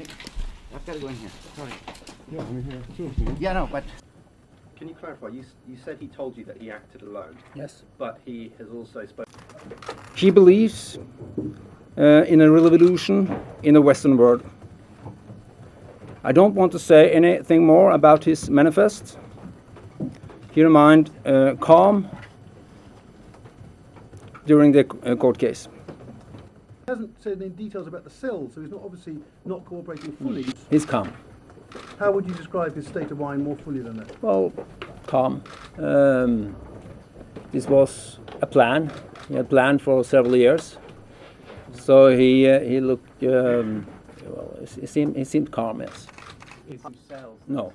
excuse. I've got to go in here. Sorry. Yeah, I'm in here too. Yeah, no, but Can you clarify? You, you said he told you that he acted alone, Yes. but he has also spoken. He believes uh, in a revolution in the Western world. I don't want to say anything more about his manifest. He remained uh, calm during the uh, court case. He hasn't said any details about the cells, so he's not obviously not cooperating fully. He's calm. How would you describe his state of mind more fully than that? Well, calm. Um, this was a plan. He had planned for several years. So he uh, he looked. Um, well, he seemed he seemed calm. Yes. No.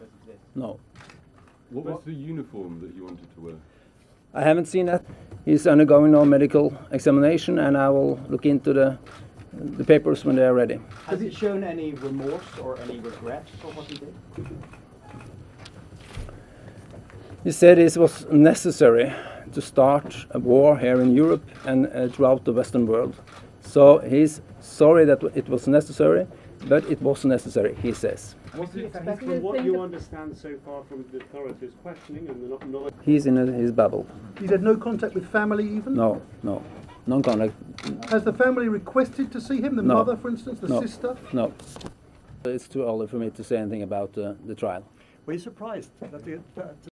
No. What was the uniform that you wanted to wear? I haven't seen that. He's undergoing no medical examination, and I will look into the the papers when they are ready. Has he shown any remorse or any regrets for what he did? He said it was necessary to start a war here in Europe and uh, throughout the Western world. So he's sorry that it was necessary, but it was necessary, he says. Was it from what you understand so far from the authorities' questioning and the knowledge? He's in a, his bubble. He's had no contact with family even? No, no, non-contact. Has the family requested to see him? The No. mother, for instance, the No. sister? No. It's too early for me to say anything about uh, the trial. Were you surprised that the, that